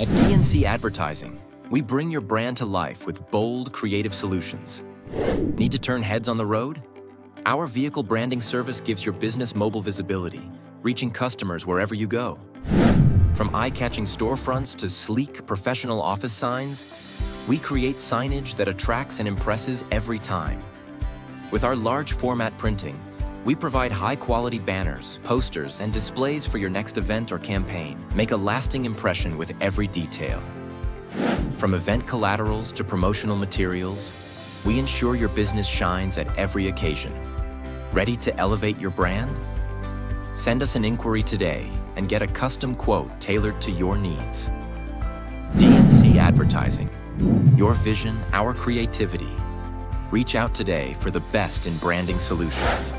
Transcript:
At DNC Advertising, we bring your brand to life with bold, creative solutions. Need to turn heads on the road? Our vehicle branding service gives your business mobile visibility, reaching customers wherever you go. From eye-catching storefronts to sleek, professional office signs, we create signage that attracts and impresses every time. With our large format printing, we provide high-quality banners, posters, and displays for your next event or campaign. Make a lasting impression with every detail. From event collaterals to promotional materials, we ensure your business shines at every occasion. Ready to elevate your brand? Send us an inquiry today and get a custom quote tailored to your needs. DNC Advertising. Your vision, our creativity. Reach out today for the best in branding solutions.